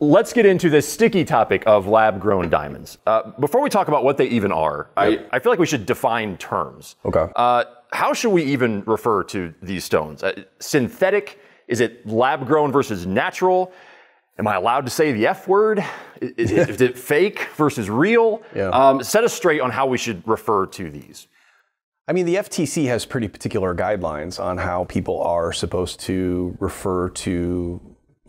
let's get into this sticky topic of lab grown diamonds. Uh, before we talk about what they even are, I, I feel like we should define terms. Okay. Uh, how should we even refer to these stones? Uh, synthetic? Is it lab grown versus natural? Am I allowed to say the F word? Is, is it fake versus real? Yeah. Um, set us straight on how we should refer to these. I mean, the FTC has pretty particular guidelines on how people are supposed to refer to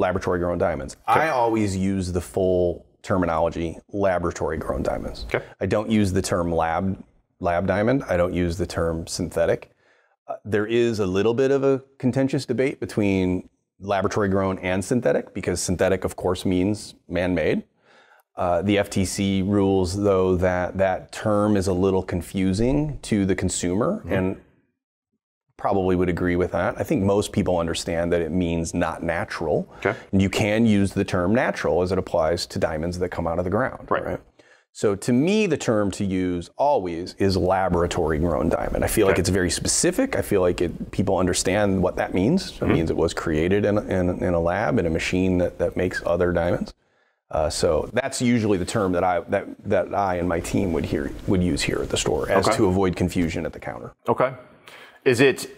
laboratory grown diamonds. I always use the full terminology laboratory grown diamonds. Okay. I don't use the term lab lab diamond. I don't use the term synthetic. Uh, there is a little bit of a contentious debate between laboratory grown and synthetic because synthetic, of course, means man made. Uh, the FTC rules, though, that that term is a little confusing to the consumer, and probably would agree with that. I think most people understand that it means not natural. Okay. And you can use the term natural as it applies to diamonds that come out of the ground. Right. right? So to me, the term to use always is laboratory grown diamond. I feel like it's very specific. I feel like it, people understand what that means. Mm-hmm. It means it was created in, a- in, in a lab in a machine that, that makes other diamonds. Uh, so that's usually the term that I that, that I and my team would hear would use here at the store as Okay. to avoid confusion at the counter. Okay. Is it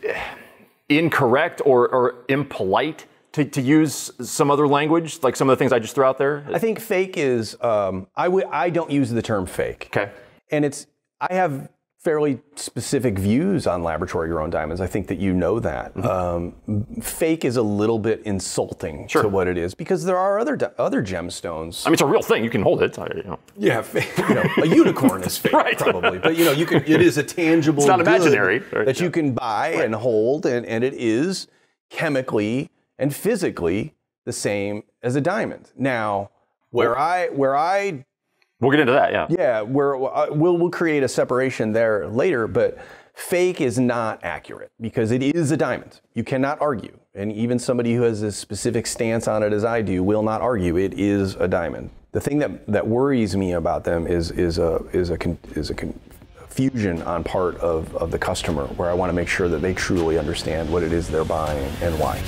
incorrect or, or impolite to, to use some other language, like some of the things I just threw out there? I think fake is um, I I don't use the term fake. Okay. And it's I have fairly specific views on laboratory grown diamonds. I think that you know that. Um, fake is a little bit insulting Mm-hmm. Sure. to what it is because there are other other gemstones. I mean, it's a real thing. You can hold it. I- you know. yeah, fake, you know, a unicorn is fake Right. probably, but you know, you can. It is a tangible. It's not imaginary, right? that you can buy and hold, and, and it is chemically and physically the same as a diamond. Now, where I where I We'll get into that, yeah. yeah, uh, we'll, we'll create a separation there later, but fake is not accurate because it is a diamond. You cannot argue. And even somebody who has a specific stance on it as I do will not argue it is a diamond. The thing that, that worries me about them is, is, a, is, a, is a confusion on part of, of the customer where I want to make sure that they truly understand what it is they're buying and why.